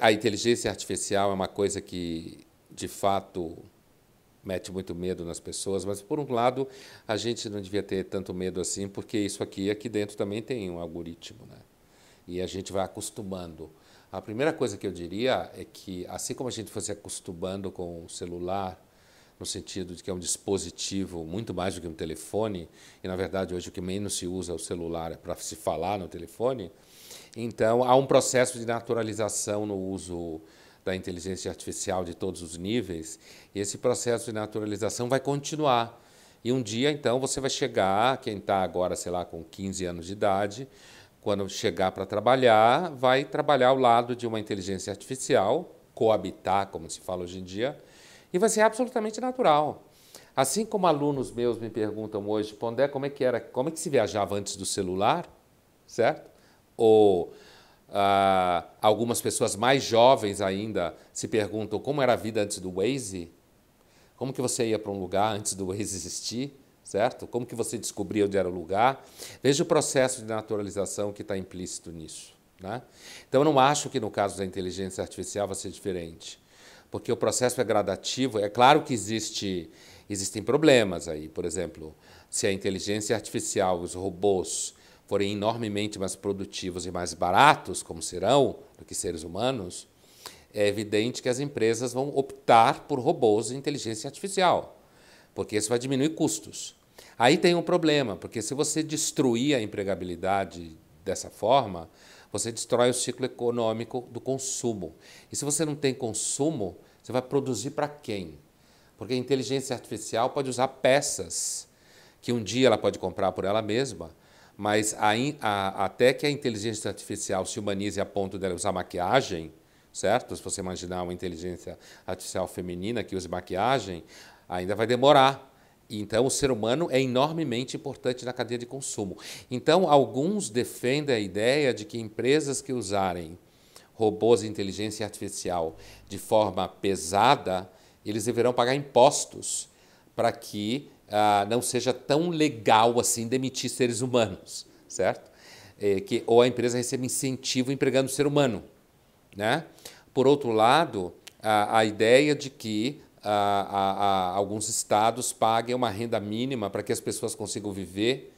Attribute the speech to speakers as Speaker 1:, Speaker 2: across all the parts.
Speaker 1: A inteligência artificial é uma coisa que, de fato, mete muito medo nas pessoas, mas por um lado a gente não devia ter tanto medo assim, porque isso aqui aqui dentro também tem um algoritmo, né? E a gente vai acostumando. A primeira coisa que eu diria é que assim como a gente fosse acostumando com o celular, no sentido de que é um dispositivo muito mais do que um telefone, e na verdade hoje o que menos se usa é o celular para se falar no telefone, então há um processo de naturalização no uso da inteligência artificial de todos os níveis, e esse processo de naturalização vai continuar. E um dia, então, você vai chegar, quem está agora, sei lá, com 15 anos de idade, quando chegar para trabalhar, vai trabalhar ao lado de uma inteligência artificial, coabitar, como se fala hoje em dia, e vai ser absolutamente natural. Assim como alunos meus me perguntam hoje, Pondé, como é que era, como é que se viajava antes do celular, certo? Ou ah, algumas pessoas mais jovens ainda se perguntam como era a vida antes do Waze, como que você ia para um lugar antes do Waze existir, certo? Como que você descobria onde era o lugar? Veja o processo de naturalização que está implícito nisso. Né? Então, eu não acho que no caso da inteligência artificial vai ser diferente porque o processo é gradativo. É claro que existe, existem problemas aí. Por exemplo, se a inteligência artificial, os robôs, forem enormemente mais produtivos e mais baratos, como serão, do que seres humanos, é evidente que as empresas vão optar por robôs de inteligência artificial, porque isso vai diminuir custos. Aí tem um problema, porque se você destruir a empregabilidade dessa forma, você destrói o ciclo econômico do consumo. E se você não tem consumo, você vai produzir para quem? Porque a inteligência artificial pode usar peças que um dia ela pode comprar por ela mesma, mas a, a, até que a inteligência artificial se humanize a ponto de usar maquiagem, certo? Se você imaginar uma inteligência artificial feminina que use maquiagem, ainda vai demorar. Então, o ser humano é enormemente importante na cadeia de consumo. Então, alguns defendem a ideia de que empresas que usarem robôs de inteligência artificial de forma pesada, eles deverão pagar impostos para que ah, não seja tão legal assim demitir seres humanos, certo? É, que, ou a empresa receba incentivo empregando o ser humano. Né? Por outro lado, a, a ideia de que a, a, alguns estados paguem uma renda mínima para que as pessoas consigam viver,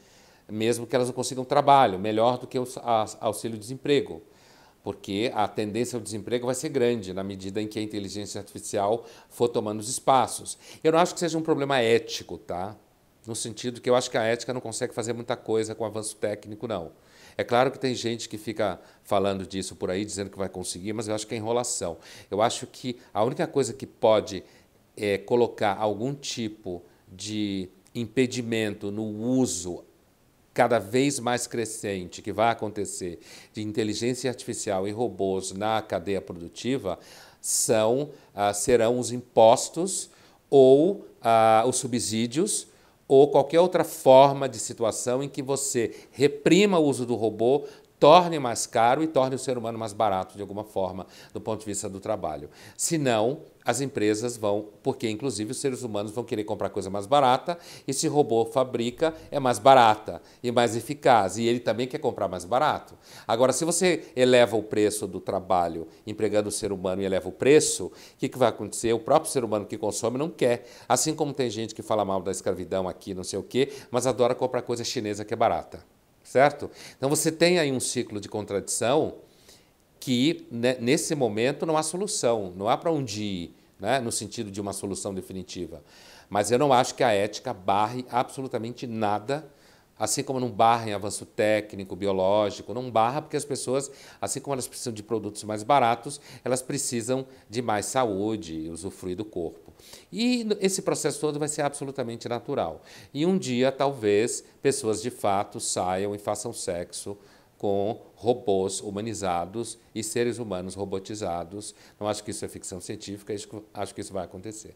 Speaker 1: mesmo que elas não consigam trabalho, melhor do que o auxílio-desemprego, porque a tendência ao desemprego vai ser grande na medida em que a inteligência artificial for tomando os espaços. Eu não acho que seja um problema ético, tá? No sentido que eu acho que a ética não consegue fazer muita coisa com o avanço técnico, não. É claro que tem gente que fica falando disso por aí, dizendo que vai conseguir, mas eu acho que é enrolação. Eu acho que a única coisa que pode é, colocar algum tipo de impedimento no uso cada vez mais crescente que vai acontecer de inteligência artificial e robôs na cadeia produtiva são ah, serão os impostos ou ah, os subsídios ou qualquer outra forma de situação em que você reprima o uso do robô torne mais caro e torne o ser humano mais barato de alguma forma, do ponto de vista do trabalho. Se não, as empresas vão, porque inclusive os seres humanos vão querer comprar coisa mais barata, e se robô fabrica, é mais barata e mais eficaz, e ele também quer comprar mais barato. Agora, se você eleva o preço do trabalho empregando o ser humano e eleva o preço, o que, que vai acontecer? O próprio ser humano que consome não quer. Assim como tem gente que fala mal da escravidão aqui, não sei o quê, mas adora comprar coisa chinesa que é barata certo? Então você tem aí um ciclo de contradição que né, nesse momento não há solução, não há para onde ir, né, no sentido de uma solução definitiva. Mas eu não acho que a ética barre absolutamente nada assim como não barra em avanço técnico, biológico, não barra porque as pessoas, assim como elas precisam de produtos mais baratos, elas precisam de mais saúde, usufruir do corpo. E esse processo todo vai ser absolutamente natural. E um dia, talvez, pessoas de fato saiam e façam sexo com robôs humanizados e seres humanos robotizados. Não acho que isso é ficção científica, acho que isso vai acontecer.